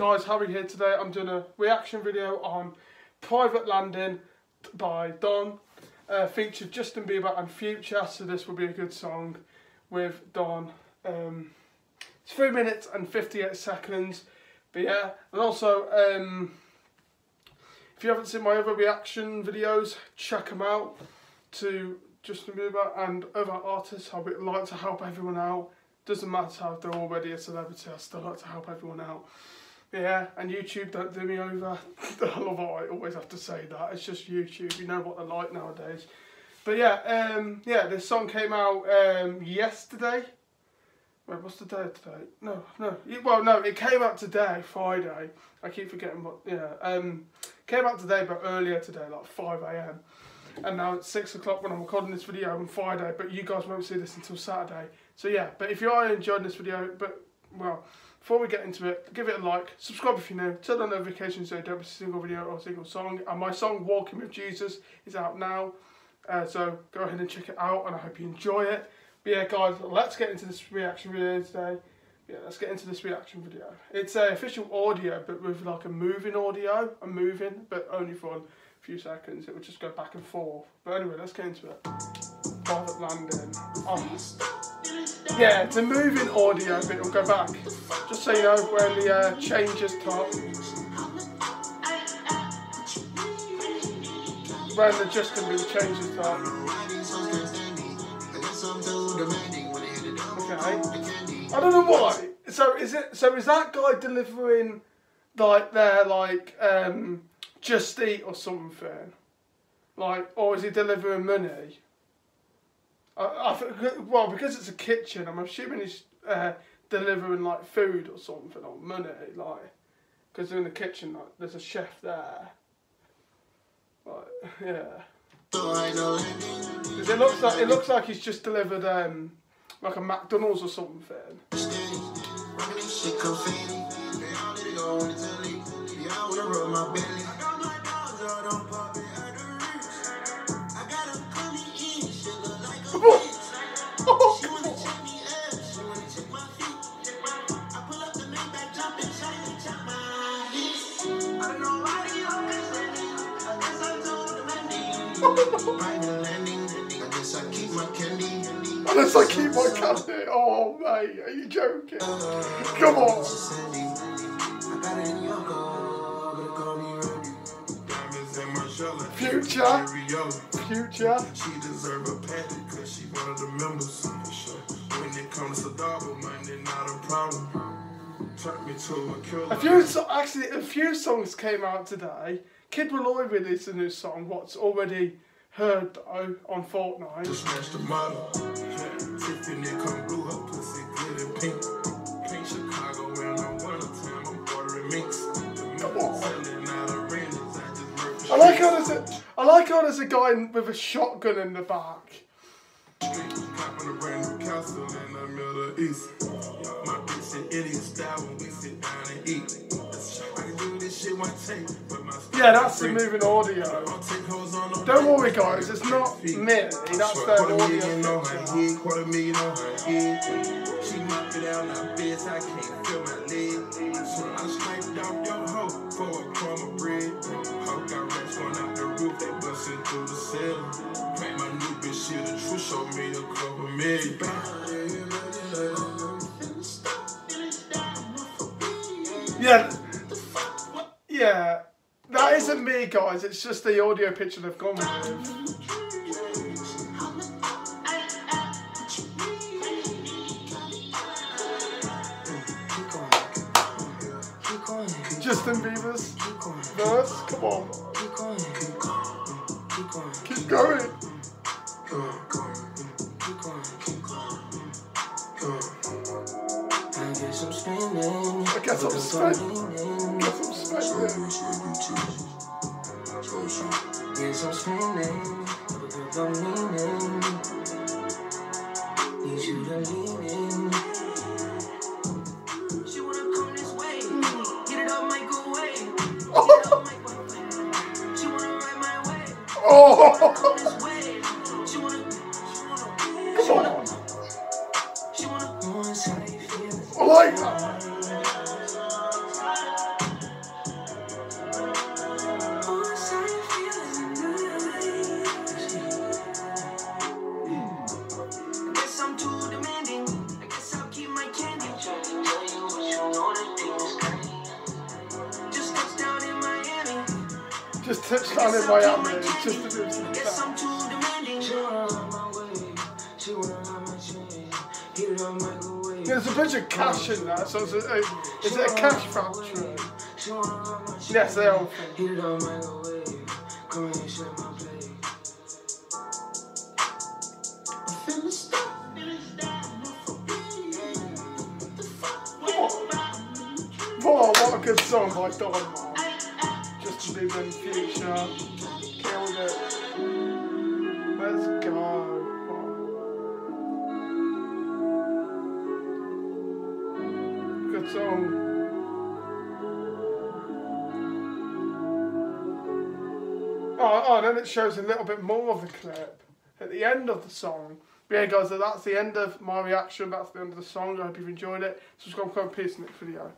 guys, Harry here today. I'm doing a reaction video on Private Landing by Don. Uh, featured Justin Bieber and Future, so this will be a good song with Don. Um, it's 3 minutes and 58 seconds, but yeah, and also, um, if you haven't seen my other reaction videos, check them out to Justin Bieber and other artists. I would like to help everyone out. Doesn't matter if they're already a celebrity, I still like to help everyone out. Yeah, and YouTube don't do me over. I love how I always have to say that. It's just YouTube. You know what they're like nowadays. But yeah, um, yeah, this song came out um, yesterday. Wait, what's the day today? No, no. Well, no, it came out today, Friday. I keep forgetting what. Yeah, um, came out today, but earlier today, like 5 a.m. And now it's 6 o'clock when I'm recording this video on Friday, but you guys won't see this until Saturday. So yeah, but if you are enjoying this video, but well, before we get into it, give it a like, subscribe if you're new, turn on notifications so you don't miss a single video or a single song. And my song Walking with Jesus is out now, uh, so go ahead and check it out and I hope you enjoy it. But yeah guys, let's get into this reaction video today. Yeah, let's get into this reaction video. It's a official audio but with like a moving audio, a moving, but only for a few seconds. It would just go back and forth. But anyway, let's get into it. Landing. Oh. Yeah, it's a moving audio, but it'll go back. Just so you know, when the uh, changes top. When the Justin Bieber changes top. Okay. I don't know why. So is it? So is that guy delivering like their like um, just eat or something? Like, or is he delivering money? I, I, well, because it's a kitchen, I'm assuming he's uh, delivering like food or something or money, like because in the kitchen, like there's a chef there. Like, yeah. It looks like it looks like he's just delivered um, like a McDonald's or something. Unless I keep my candy. Oh, mate, are you joking? Come on. Future. Future. She deserve a patty because she one of the members. When it comes to double money, not a problem. Took me to a few so actually a few songs came out today. Kid Laroi released a new song. What's already heard though on Fortnite. Just smashed the model. Tiffany come blue, her pussy good and pink. Pink Chicago I'm winter time, I'm ordering minks. Come on. I like how there's a I like how there's a guy with a shotgun in the back. Popping a brand new castle in the Middle East. My bitch in Indian style when we sit down and eat. Yeah, that's the moving audio. Don't worry, guys, it's not me. That's their audio. Quarter million on her head. She mopped it out, now bitch, I can't feel my leg. So I sniped off your hoe for a crumb of bread. Hoe got rats going out the roof, they busting through the ceiling. Made my new bitch, she the truth, show me a couple million. Yeah. Yeah, me, guys. It's just the audio picture they've gone with. Justin Bieber's verse. Come on. Keep going. I guess I'm spending. I guess I'm Yes, I'm but I'm leaning. Need you to lean in. She wanna come this way, get it up, She wanna ride my way. Oh. Come this way. She wanna, she wanna, she wanna, she wanna. I like that. Way. She wanna ride my chain. Heat it up, microwave. There's a bunch of cash in there, so it's a, a, is it a cash factory? She wanna ride my chain. Yes, they all think. Heat it up, microwave. Come my plate. I'm finna stop. Whoa, what a good song by Don, in future. Killed it. Let's go. Good song. Oh, oh, then it shows a little bit more of the clip at the end of the song. But yeah, guys, so that's the end of my reaction. That's the end of the song. I hope you've enjoyed it. Subscribe, comment, peace next video.